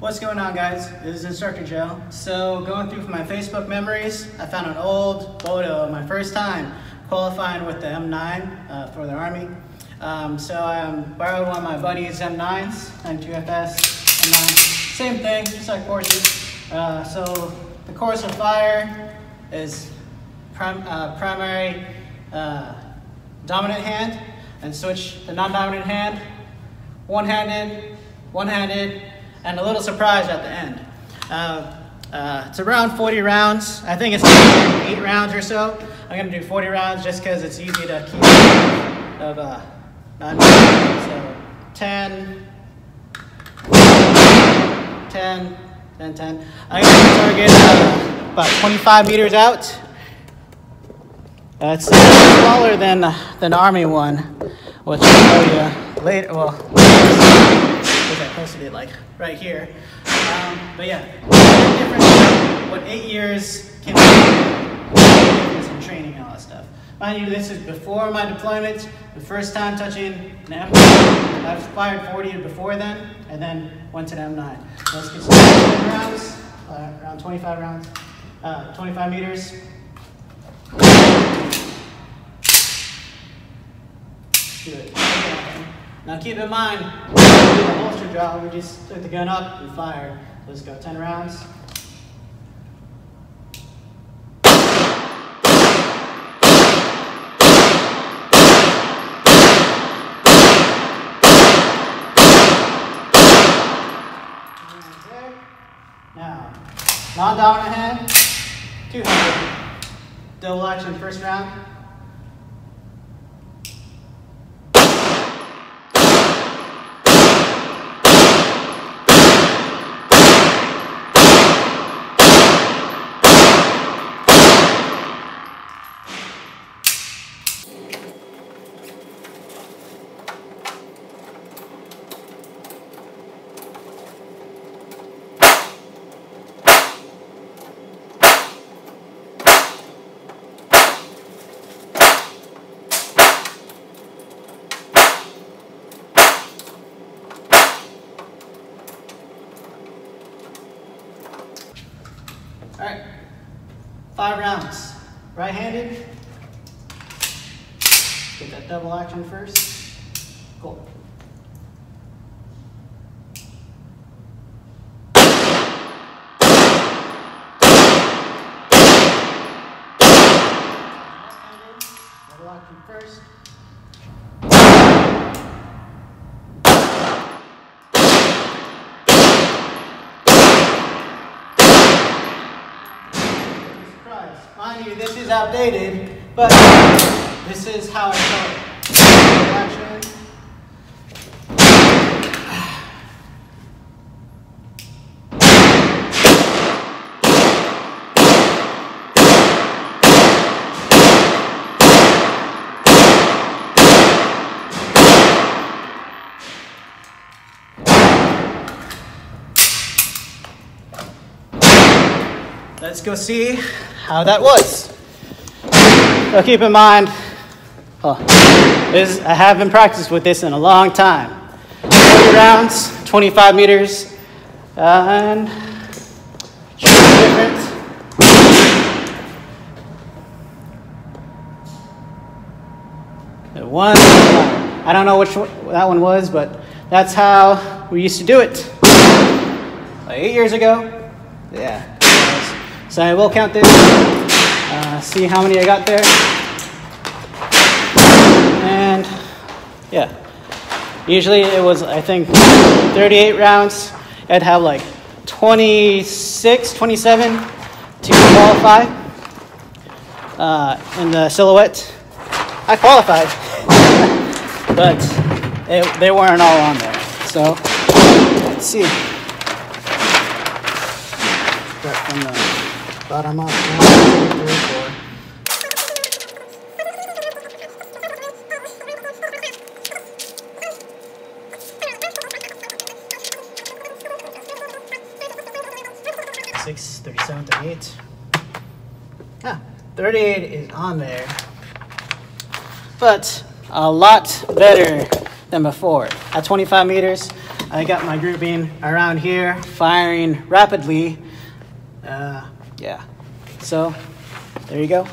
What's going on guys? This is Instructor Joe. So going through my Facebook memories, I found an old photo of my first time qualifying with the M9 uh, for the Army. Um, so I um, borrowed one of my buddy's M9s, M2FS, M9. Same thing, just like courses. Uh, so the course of fire is prim uh, primary uh, dominant hand and switch the non-dominant hand, one-handed, one-handed, and a little surprise at the end. Uh, uh, it's around 40 rounds. I think it's eight rounds or so. I'm gonna do 40 rounds just because it's easy to keep of uh, not so 10, 10, 10, 10. I'm gonna target uh, about 25 meters out. Uh, it's smaller than than the army one, which I'll show you later. Well like right here. Um, but yeah, what eight years can be in training and all that stuff. Mind you, this is before my deployment, the first time touching an M9. I've fired 40 before then, and then went to the M9. Let's get started rounds, uh, around 25 rounds, uh, 25 meters. Do it. Now keep in mind, the holster draw, we just took the gun up and fired. Let's go 10 rounds. Now, non-dominant hand, 200. Double action first round. All right, five rounds. Right-handed. Get that double action first. Cool. Double action first. Mind you, this is outdated, but this is how I felt. Let's go see how that was. So keep in mind, I haven't practiced with this in a long time. 40 rounds, 25 meters, and different. One, I don't know which one, that one was, but that's how we used to do it. Like eight years ago, yeah. So I will count this, uh, see how many I got there. And yeah, usually it was, I think, 38 rounds. I'd have like 26, 27 to qualify uh, in the silhouette. I qualified, but it, they weren't all on there. So let's see. From the One, two, three, four. Six, 37, 38. Ah, 38 is on there. But a lot better than before. At 25 meters, I got my grouping around here, firing rapidly. Uh, yeah. So, there you go.